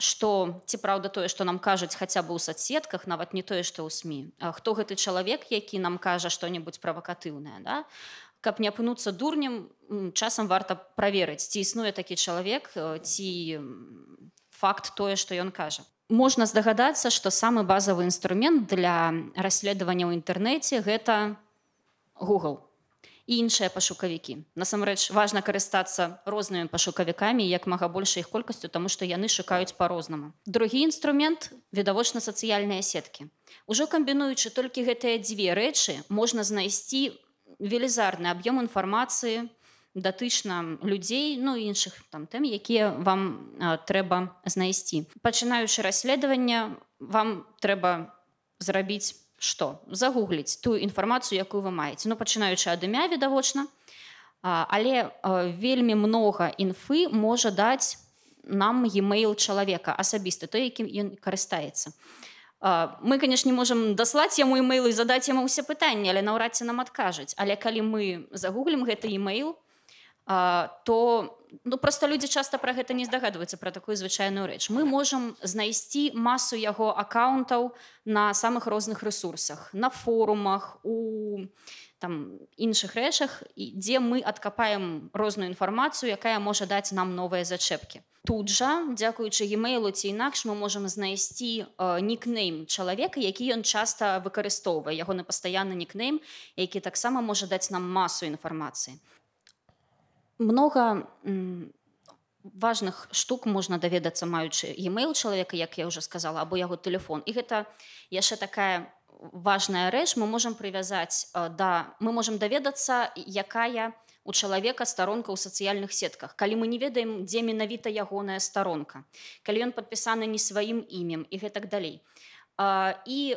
што ці праўда тое што нам кажуць хаця бы ў соцсетках нават не тое што ў сМ хто гэты чалавек які нам кажа што-небудзь правакатыўнае да? Каб не апынуцца дурнем часам варта праверыць ці існуе такі чалавек ці факт тое што ён кажа можна здагадацца што самы базавы інструмент для расследавання ў інтэрнэце гэта google і іншыя пашукавікі. Насамрэч важна карыстацца рознымі пашукавікамі як мага большай іх колькасцю, таму што яны шукаюць па-рознаму. Другі інструмент відавочна сацыяльныя сеткі. Ужо камбінуючы толькі гэтыя дзве рэчы можна знайсці велізарны аб'ём інфармацыі датычна людзей ну іншых там тэм якія вам а, трэба знайсці. Пачынаючы расследавання вам трэба зрабіць што? Загугліць тую інфармацыю якую вы маеце. Ну пачынаючы ад імя відавочна. Але вельмі много інфы можа даць нам e-mail чалавека асабіста той якім ён карыстаецца. Мы канешне можемм даслаць яму e-mail і задаць яму ўсе пытанні але наўрад ці нам адкажуць. Але калі мы загуглім гэты e-mail то ну просто людзі часта пра гэта не здагадваюцца пра такую звычайную рэч мы можам знайсці масу яго аккаунтаў на самых розных ресурсах на форумах у там іншых рэчах і дзе мы адкапаем розную інфармацыю якая можа даць нам новыя зачэпкі тут жа дзякуючы e-mailу ці інакш мы можам знайсці нікнейм чалавека які ён часта выкарыстоўвае яго на пастаянны нікнейм які таксама можа даць нам масу інфармацыі Много важных штук можна даведацца маючы e-mail чалавека як я уже сказала або яго телефон. І гэта яшчэ такая важная рэч мы можемм прывязаць да мы можемм даведацца якая у чалавека старонка ў сацыяльных сетках калі мы не ведаем дзе менавіта ягоная старонка калі ён падпісаны не сваім імем і гэтак далей. І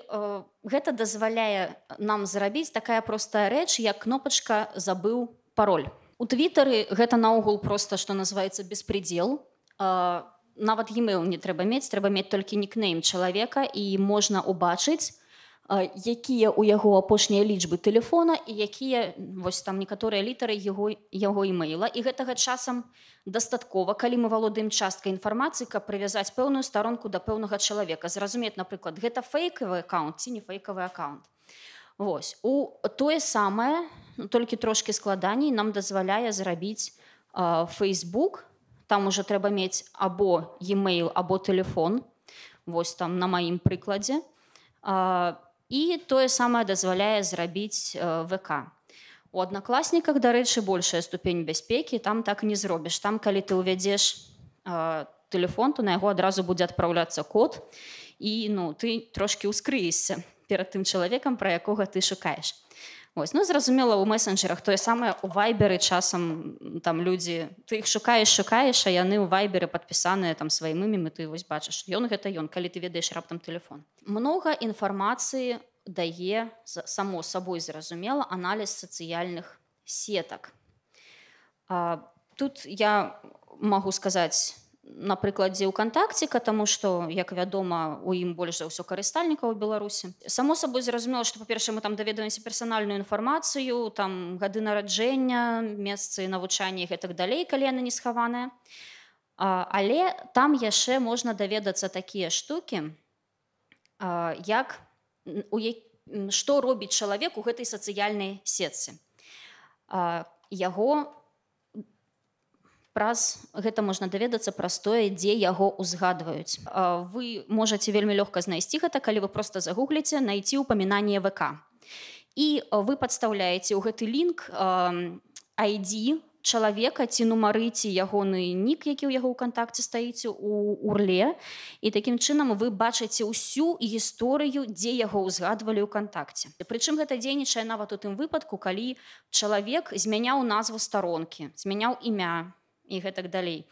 гэта дазваляе нам зрабіць такая простая рэч як кнопачка забыў пароль у твиттары гэта наогул просто что называется беспредел нават e-mail не трэба мець трэба мець толькі нікнейм чалавека і можна убачыць якія у яго апошнія лічбы телефона і якія вось там некаторыя літары яго яго імейла і гэтага часам дастаткова калі мы валодаем часткай інфармацыі каб прывязаць пэўную старонку да пэўнага чалавека. Зразумець напрыклад гэта фейкавы аккаунт ці не фейкавы аккаунт Вось. У тое самае толькі трошки складаней нам дазваляе зрабіць Facebook. Там уже трэба мець або e-mail або телефон Вось там на маім прыкладзе. І тое самае дазваляе зрабіць ВК у аднакласніках дарэчы большая ступень бяспекі там так не зробіш. Там калі ты ўвядзеш телефон то на яго адразу будзе адпраўляцца код. І ну ты трошки ускрыешся перад тым чалавекам пра якога ты шукаеш. Ось, ну зразумела у месенджерах тое самае у вайберы часам там людзі ты іх шукаеш шукаеш а яны ў вайберы падпісаныя там сваім імем ты вось бачыш ён гэта ён калі ты ведаеш раптам телефон много інфармацыі дае само сабой зразумела аналіз сацыяльных сетак. А, тут я магу сказаць на прыкладзе ўкантакціка таму што як вядома у ім больш за ўсё карыстальнікаў беларусі само сабой зразумела што па-перша мы там даведаемся персанальную інфармацыю там гады нараджэння месцы навучання гэтак далей калі яны не схаваныя але там яшчэ можна даведацца такія штукі як у што робіць чалавек у гэтай сацыяльнай сетцы. Яго праз гэта можна даведацца праз тое дзе яго ўзгадваюць. Вы можете вельмі лёгка знайсці гэта калі вы просто загугліце найти упамінанне вк і вы падстаўляеце ў гэты лінк ID чалавека ці нумары ці ягоны нік які ў яго ў кантакце стаіць у урле. І такім чынам вы бачыце ўсю гісторыю дзе яго ўзгадвалі ў кантакце. Прычым гэта дзейнічае нават у тым выпадку калі чалавек змяняў назву старонкі змяняў імя і гэтак далей.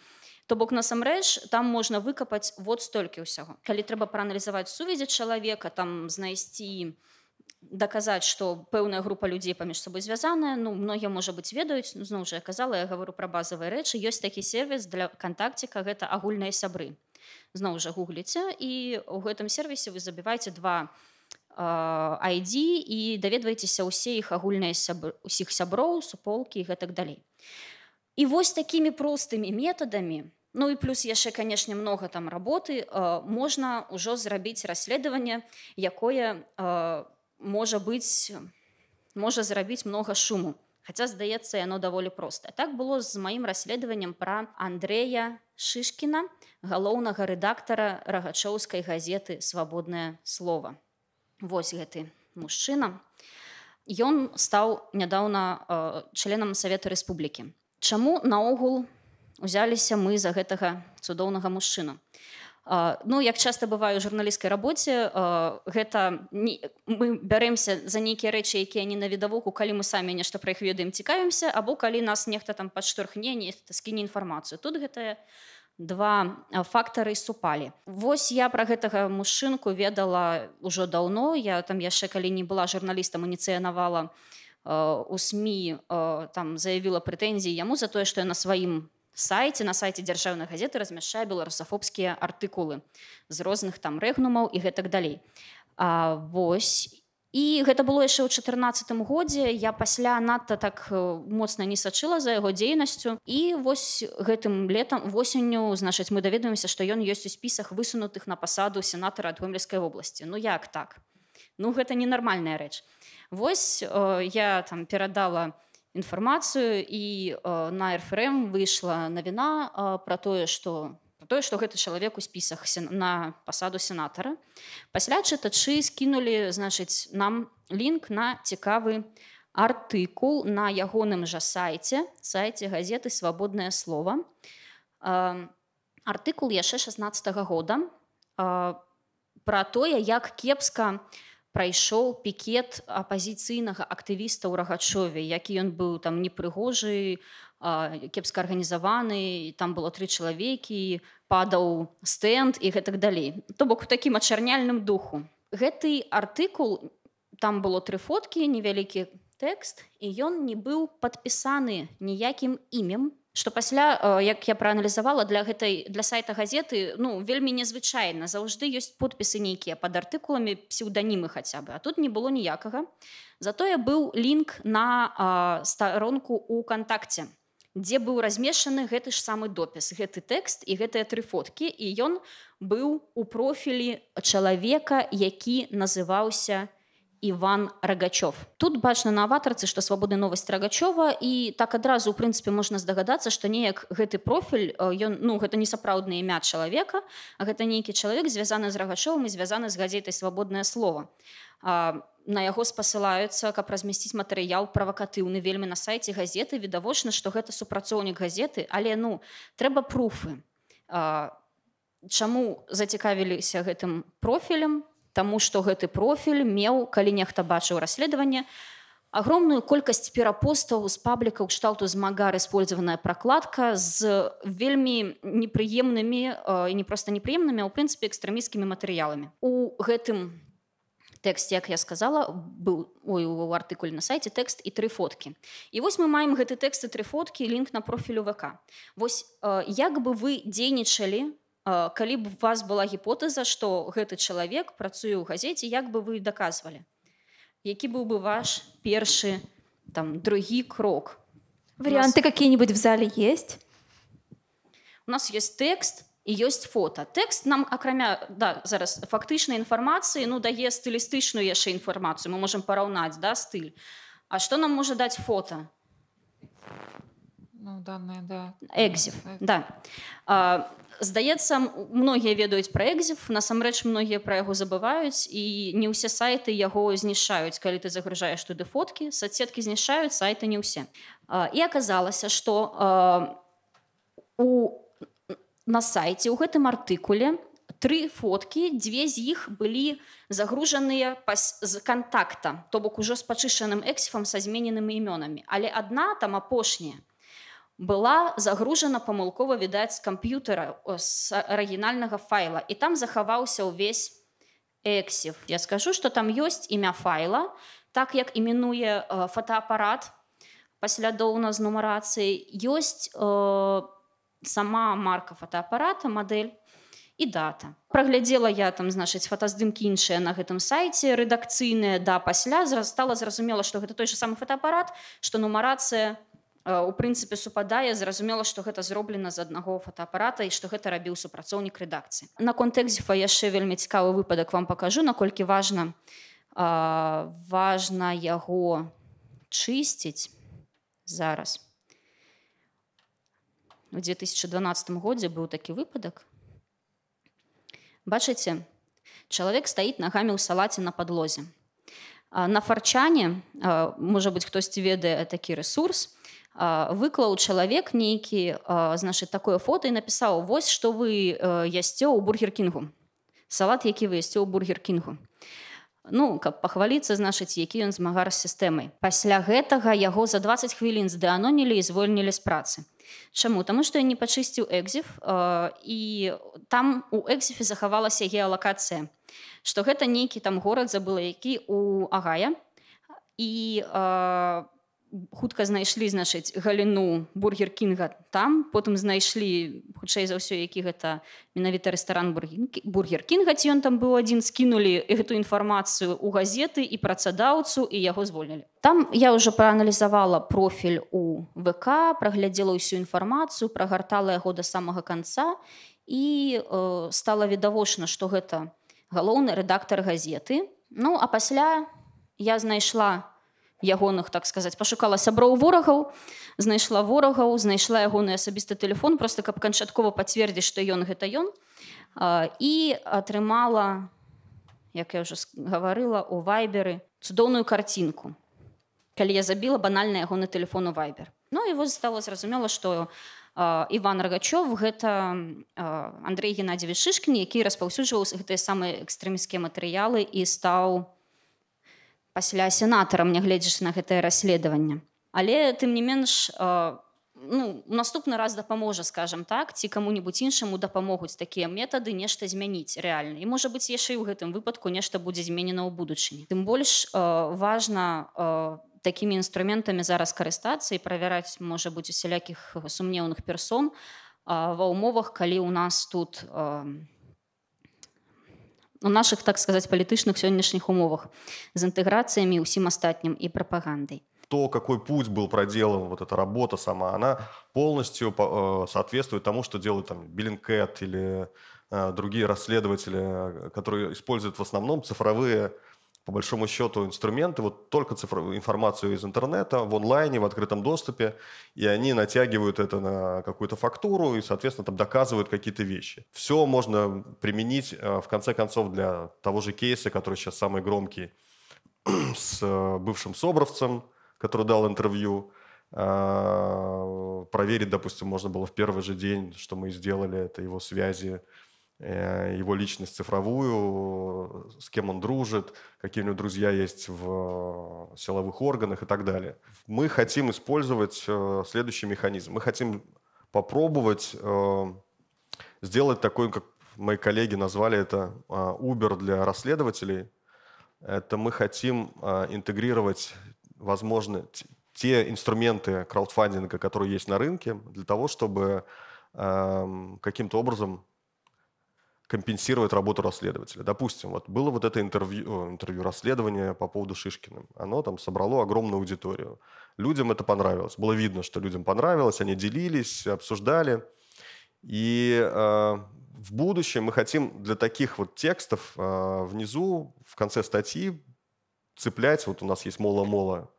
То бок насамрэч там можна выкапаць вот столькі ўсяго. Калі трэба прааналізаваць сувязі чалавека там знайсці даказаць што пэўная група людзей паміж сабой звязаная ну многія можа быць ведаюць ну, зноў жа я казала я гавару пра базавыя рэчы ёсць такі сервіс для кантакціка гэта агульныя сябры. Зноў жа гугліце і у гэтым сервісе вы забіваеце два ID і даведваецеся ўсе іх агульныя сябр усіх сяброў суполкі і гэтак далей і вось такімі простымі метадамі Ну і плюс яшчэ канешне много там работы можна ўжо зрабіць расследаванне якое у можа быць можа зрабіць много шуму. Хаця здаецца яно даволі проста так было з маім расследаваннем пра Андрэя шышкіна галоўнага рэдактара рагачоўскай газеты свабоднае слово Вось гэты мужчына Ён стаў нядаўна э, членам савета рэспублікі Чаму наогул узяліся мы за гэтага цудоўнага мужчыну? Ну як часто бываю журналісцкай рабоце гэта не, мы бярэмся за нейкія рэчы якія не на відавоку калі мы самі нешта пра іх ведаем цікавімся або калі нас нехта там падштурхне нехта скіне інфармацыю. Тут гэтая два фактары супалі. Вось я пра гэтага мужчынку ведала ўжо даўно. Я там яшчэ калі не была журналістам ініцыянавала у сМ там заявіла прэтэнзіі яму за тое што я на сваім сайце на сайце дзяржаўнай газеты размяшчае беларусафобскія артыкулы з розных там рэгнумаў і гэтак далей. А, вось. І гэта было яшчэ ў чатырнацатым годзе. Я пасля надта так э, моцна не сачыла за яго дзейнасцю. І вось гэтым летам восенню значыць мы даведаемся што ён ёсць у спісах высунутых на пасаду сенатара ад гомельскай вобласці. Ну як так? Ну гэта ненармальная рэч восьось э, я там перадала інфармацыю і э, на рфрм выйшла навіна э, про тое что тое что гэты чалавек у спісах на пасаду сенатара пасля чытачы скінулі значыць нам лінк на цікавы артыкул на ягоным жа сайце сайце газеты свабоднае слово э, артыкул яшчэ 16 -го года. Э, про тое як кепска у прайшоў пікет апазіцыйнага актывіста ў рагачове які ён быў там непрыгожы кепска арганізаваны там было тры чалавекі падаў стэнд і гэтак далей. То бок у такім ачарняльным духу. Гэты артыкул там было тры фоткі невялікі тэкст і ён не быў падпісаны ніякім імем што пасля э, як я прааналізавала для гэтай для сайта газеты ну вельмі незвычайна заўжды ёсць подпісы нейкія пад артыкуламі псеўданімы хаця бы а тут не было ніякага затое быў лінк на старонку у кантакце дзе быў размешаны гэты ж самы допіс гэты тэкст і гэтыя тры фоткі. І ён быў у профілі чалавека які называўся не Іван Рагачёв. Тут бачна на аватарцы, што свабоды новасць Рагачова і так адразу у прынцыпе можна здагадацца, што неяк гэты профіль ён ну гэта не сапраўдны імя чалавека, а гэта нейкі чалавек звязаны з рагачовым і звязаны з газетай свабоднае слово. А, на яго спасылаюцца, каб размясціць матэрыял правакатыўны вельмі на сайце газеты відавочна, што гэта супрацоўнік газеты, але ну трэба пруфы. А, чаму зацікавіліся гэтым профілем Таму што гэты профіль меў, калі нехта бачыў расследаванне, огромную колькасць перапостаў з паблікаў кшталту змага использованая прокладка з вельмі непрыемнымі і не проста непрыемнымі у прынцыпе экстрэміскімі матэрыяламі у гэтым тэксце як я сказала быў ой, у артыкуле на сайце тэкст і тры фоткі і вось мы маем гэты тэксты тры фоткі лінк на профілю вк вось як бы вы дзейнічалі калі б у вас была гіпотэза што гэты чалавек працуе ў газеце як бы вы даказвалі? Які быў бы ваш першы там другі крок? Варианты нас... какие-нибудь в зале есть? У нас есть тэкст і ёсць фото тэкст нам акрамя да зараз фактычнай інфармацыі ну дае стылістычную яшчэ інфармацыю. Мы можемм параўнаць да стыль. А што нам можа даць фото Ну, данные, да. Экзив, да. А, здаецца многія ведаюць пра экзіф насамрэч многія пра яго забываюць і не ўсе сайты яго знішаюць калі ты загружаеш туды фоткі соцсеткі знішаюць сайты не ўсе і аказалася что у на сайце у гэтым артыкуле тры фоткі дзве з іх былі загружаныя з контакта то бок ужо з пачышаным эксіфам са змененымі імёнамі але адна там апошняя была загружана памылкова відаць з камп'ютара з арыгінальнага файла. І там захаваўся ўвесь эксів я скажу что там ёсць імя файла так як іменуе э, фотоапарат паслядоўна з нумарацыяй. Ёсць э, сама марка фотоапарата модель і дата. Праглядзела я там значыць фотаздымкі іншыя на гэтым сайце рэдакцыйныя да пасля стала зразумела што гэта той же самы фотоапарат што нумарацыя прынцыпе супадае зразумела што гэта зроблена з аднаго фотоапарата і што гэта рабіў супрацоўнік рэдакцыі. На контэкзіфа яшчэ вельмі цікавы выпадак вам пакажу наколькі важна важна яго чысціць зараз. У 2012 годзе быў такі выпадак. Бачыце чалавек стаіць нагамі ў салаце на падлозе. На фарчане можа быць хтосьці ведае такі ресурс выклаў чалавек нейкі значит такое фото і напісаў вось што вы ясце ў бургер-кінгу салат які вы ясце ў бургер-кінгу ну каб пахваліцца значыць які ён змагар з сістэмай пасля гэтага яго за 20 хвілін здаанонілі і звольнілі з працы. Чаму? Таму што я не пачысціў экзіф і там у экзіфе захавалася геалакацыя што гэта нейкі там горад забыла які у агая. І у хутка знайшлі значыць галіну бургер кінга там потым знайшлі хутчэй за ўсё які гэта менавіта рэстаран бургер кінга ці ён там быў адзін скінулі гэту інфармацыю у газеты і працадаўцу і яго звольнілі. Там я ўжо прааналізавала профіль у вк праглядзела ўсю інфармацыю прагартала яго да самага канца і э, стала відавочна што гэта галоўны рэдактар газеты. Ну а пасля я знайшла ягоных так сказаць пашукала сяброў ворагаў знайшла ворагаў знайшла ягоны асабісты телефон просто каб канчаткова пацвердзіць што ён гэта ён і атрымала як я уже гаварыла у вайберы цудоўную карцінку калі я забіла банальна ягоны телефон у вайбер. Ну і вось стала зразумела што Іван рагачов гэта Андрей геннадзеві шышкін які распаўсюджваў гэтыя самыя экстрэміскія матэрыялы і стаў у пасля сенатарам нягледзячы на гэтае расследаванне. Але тым не менш ну, наступны раз дапаможа скажем так ці каму-нибудь іншаму дапамогуць такія метады нешта змяніць рэальна. І можа быць яшчэ ў гэтым выпадку нешта будзе зменена ў будучыні. Тым больш важна такімі інструментамі зараз карыстацца і правяраць можа быць усялякіх сумнеўных персон ва ўмовах калі ў нас тут у у наших так сказать палітычных сённяшніх умовах з інтэграцыямі усім астатнім і прапагандай то, какой путь был проделан, вот эта работа сама, она полностью э, соответствует тому, что делают там Биллинкет или э, другие расследователи, которые используют в основном цифровые по большому счету инструменты, вот только цифровую информацию из интернета, в онлайне, в открытом доступе, и они натягивают это на какую-то фактуру и, соответственно, там доказывают какие-то вещи. Все можно применить, э, в конце концов, для того же кейса, который сейчас самый громкий, [clears throat] с э, бывшим Собровцем, который дал интервью, э, проверить, допустим, можно было в первый же день, что мы сделали, это его связи его личность цифровую, с кем он дружит, какие у него друзья есть в силовых органах и так далее. Мы хотим использовать э, следующий механизм. Мы хотим попробовать э, сделать такой, как мои коллеги назвали это, Uber для расследователей. Это мы хотим интегрировать, возможно, те инструменты краудфандинга, которые есть на рынке, для того, чтобы эм, каким-то образом компенсировать работу расследователя. Допустим, вот было вот это интервью, интервью расследование по поводу Шишкина. Оно там собрало огромную аудиторию. Людям это понравилось. Было видно, что людям понравилось, они делились, обсуждали. И э, в будущем мы хотим для таких вот текстов э, внизу, в конце статьи, цеплять, вот у нас есть мола-мола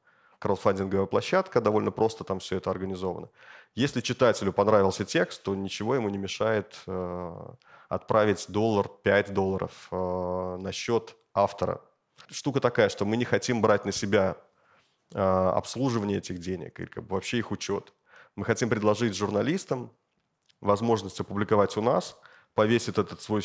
краудфандинговая площадка, довольно просто там все это организовано. Если читателю понравился текст, то ничего ему не мешает э, отправить доллар, 5 долларов э, на счет автора. Штука такая, что мы не хотим брать на себя э, обслуживание этих денег или как бы вообще их учет. Мы хотим предложить журналистам возможность опубликовать у нас, повесить этот свой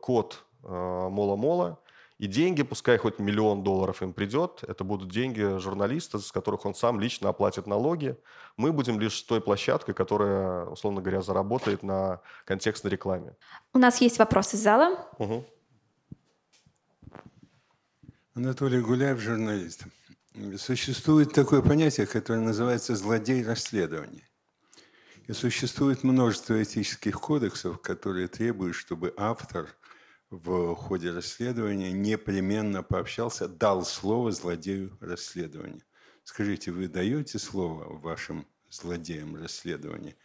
код мола-мола, и деньги, пускай хоть миллион долларов им придет, это будут деньги журналиста, с которых он сам лично оплатит налоги. Мы будем лишь той площадкой, которая, условно говоря, заработает на контекстной рекламе. У нас есть вопрос из зала. Угу. Анатолий Гуляев, журналист. Существует такое понятие, которое называется «злодей расследования». И существует множество этических кодексов, которые требуют, чтобы автор – в ходе расследования непременно пообщался, дал слово злодею расследования. Скажите, вы даете слово вашим злодеям расследования?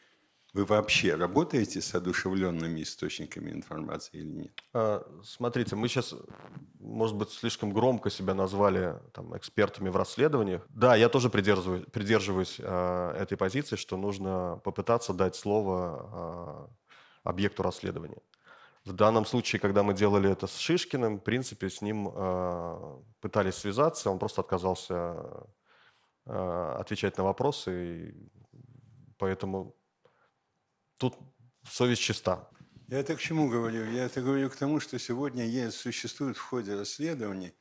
Вы вообще работаете с одушевленными источниками информации или нет? А, смотрите, мы сейчас, может быть, слишком громко себя назвали там, экспертами в расследованиях. Да, я тоже придерживаюсь, придерживаюсь этой позиции, что нужно попытаться дать слово э, объекту расследования. В данном случае, когда мы делали это с Шишкиным, в принципе, с ним э, пытались связаться, он просто отказался э, отвечать на вопросы, и поэтому тут совесть чиста. Я это к чему говорю? Я это говорю к тому, что сегодня есть, существует в ходе расследований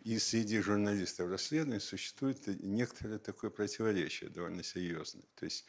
и среди журналистов расследований существует некоторое такое противоречие довольно серьезное. То есть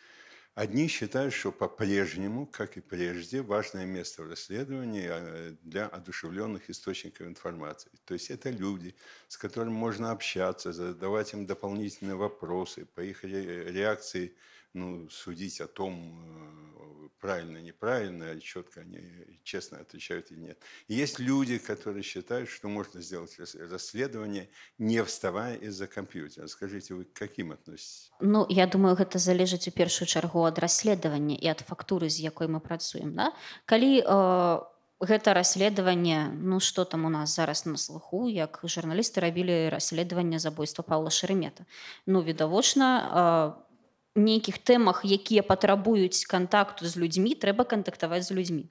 Одни считают, что по-прежнему, как и прежде, важное место в расследовании э, для одушевленных источников информации. То есть это люди, с которыми можно общаться, задавать им дополнительные вопросы, по их реакции ну, судить о том, э, правильно, неправильно, четко они честно отвечают или нет. И есть люди, которые считают, что можно сделать расследование, не вставая из-за компьютера. Скажите, вы к каким относитесь? Ну, я думаю, это залежыць у першую чаргу ад расследавання і ад фактуры, з якой мы працуем. Да? Калі э, гэта расследаванне ну что там у нас зараз на слуху як журналісты рабілі расследаванне забойства павла шеремета ну відавочна э, нейкіх тэмах якія патрабуюць кантакту з людзьмі трэба кантактаваць з людзьмі.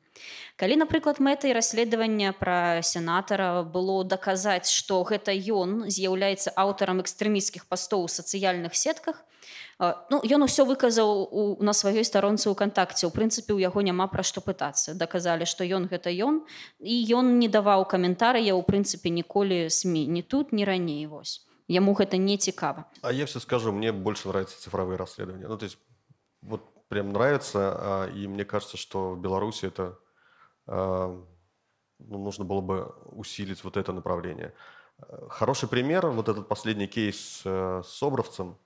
Калі напрыклад мэтай расследавання пра сенатара было даказаць што гэта ён з'яўляецца аўтарам экстрэміцкіх пастоў у сацыяльных сетках ну ён усё выказаў у на сваёй старонцы ў кантакце. У прынцыпе у яго няма пра што пытацца. Даказалі што ён гэта ён і ён не даваў каментарыя у прынцыпе ніколі сМ не тут не раней вось Ему это не цікаво. А я все скажу, мне больше нравятся цифровые расследования. Ну, то есть, вот прям нравится, а, и мне кажется, что в Беларуси это а, ну, нужно было бы усилить вот это направление. Хороший пример, вот этот последний кейс э, с Собровцем,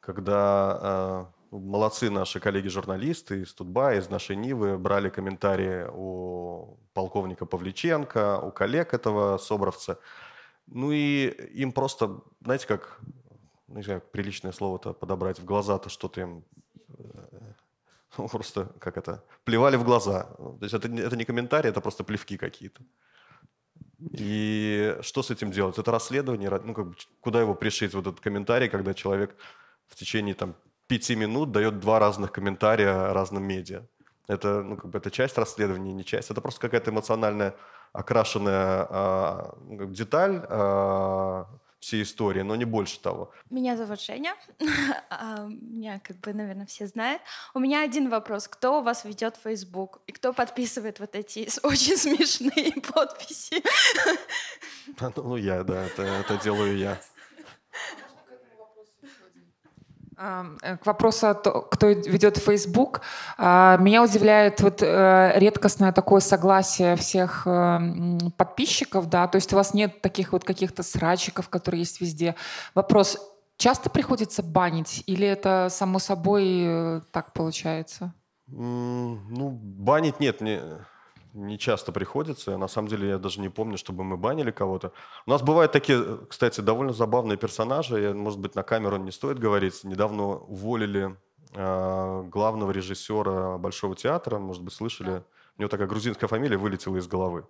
когда а, молодцы наши коллеги-журналисты из Тутба, из нашей Нивы брали комментарии у полковника Павличенко, у коллег этого Собровца – ну и им просто, знаете, как, ну, не знаю, приличное слово-то подобрать, в глаза-то что-то им ну, [laughs] просто, как это, плевали в глаза. То есть это, это не комментарий, это просто плевки какие-то. И что с этим делать? Это расследование, ну, как бы, куда его пришить, вот этот комментарий, когда человек в течение там, пяти минут дает два разных комментария разным медиа. Это, ну, как бы, это часть расследования, не часть. Это просто какая-то эмоциональная окрашенная э, деталь э, всей истории, но не больше того. Меня зовут Женя. [laughs] А, меня, как бы, наверное, все знают. У меня один вопрос. Кто у вас ведет Facebook? И кто подписывает вот эти [laughs] очень смешные подписи? [laughs] Ну, я, да, это, это делаю я. Э, к вопросу, кто ведет Facebook, а, меня удивляет вот э, редкостное такое согласие всех э, подписчиков, да, то есть у вас нет таких вот каких-то срачиков, которые есть везде. Вопрос, часто приходится банить или это само собой так получается? Ну, банить нет, не не часто приходится. На самом деле я даже не помню, чтобы мы банили кого-то. У нас бывают такие, кстати, довольно забавные персонажи. Может быть, на камеру не стоит говорить. Недавно уволили э, главного режиссера Большого театра. Может быть, слышали. У него такая грузинская фамилия вылетела из головы.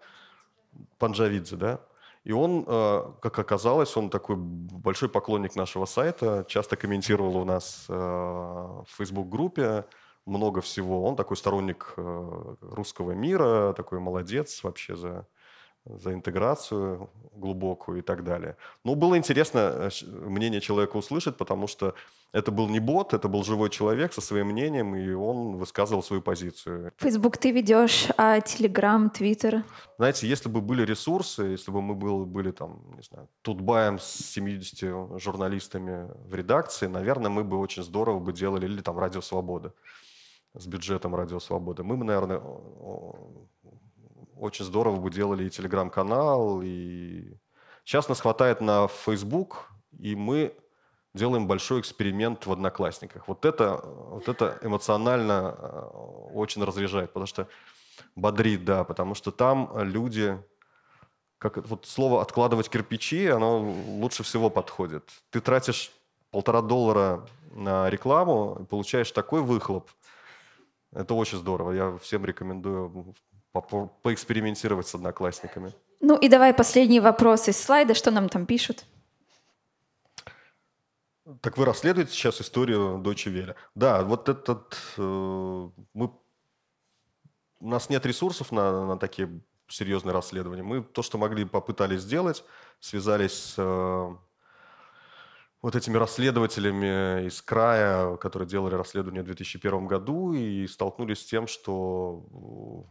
Панджавидзе, да? И он, э, как оказалось, он такой большой поклонник нашего сайта, часто комментировал у нас э, в Facebook-группе много всего. Он такой сторонник э, русского мира, такой молодец вообще за за интеграцию глубокую и так далее. Ну, было интересно э, мнение человека услышать, потому что это был не бот, это был живой человек со своим мнением, и он высказывал свою позицию. Фейсбук ты ведешь, а Телеграм, Твиттер? Знаете, если бы были ресурсы, если бы мы были, были там, не знаю, Тутбаем с 70 журналистами в редакции, наверное, мы бы очень здорово бы делали, или там Радио Свобода с бюджетом Радио Свободы. Мы бы, наверное, очень здорово бы делали и телеграм-канал, и сейчас нас хватает на Facebook, и мы делаем большой эксперимент в Одноклассниках. Вот это, вот это эмоционально э, очень разряжает, потому что бодрит, да, потому что там люди, как вот слово «откладывать кирпичи», оно лучше всего подходит. Ты тратишь полтора доллара на рекламу, получаешь такой выхлоп. Это очень здорово. Я всем рекомендую по поэкспериментировать с одноклассниками. Ну и давай последний вопрос из слайда. Что нам там пишут? Так вы расследуете сейчас историю Deutsche Welle. Да, вот этот... Э, мы, у нас нет ресурсов на, на такие серьезные расследования. Мы то, что могли, попытались сделать, связались с э, вот этими расследователями из края, которые делали расследование в 2001 году, и столкнулись с тем, что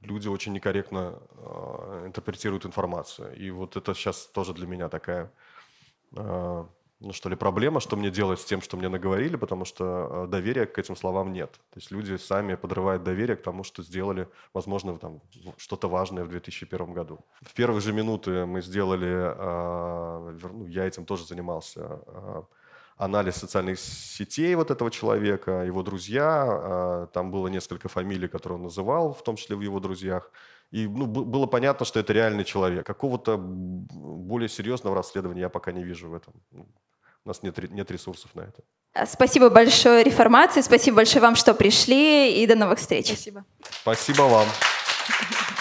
люди очень некорректно э, интерпретируют информацию. И вот это сейчас тоже для меня такая, э, ну что ли, проблема, что мне делать с тем, что мне наговорили, потому что э, доверия к этим словам нет. То есть люди сами подрывают доверие к тому, что сделали, возможно, там что-то важное в 2001 году. В первые же минуты мы сделали, э, ну, я этим тоже занимался, э, анализ социальных сетей вот этого человека, его друзья. Там было несколько фамилий, которые он называл, в том числе в его друзьях. И ну, было понятно, что это реальный человек. Какого-то более серьезного расследования я пока не вижу в этом. У нас нет, нет ресурсов на это. Спасибо большое реформации, спасибо большое вам, что пришли, и до новых встреч. Спасибо. Спасибо вам. [laughs]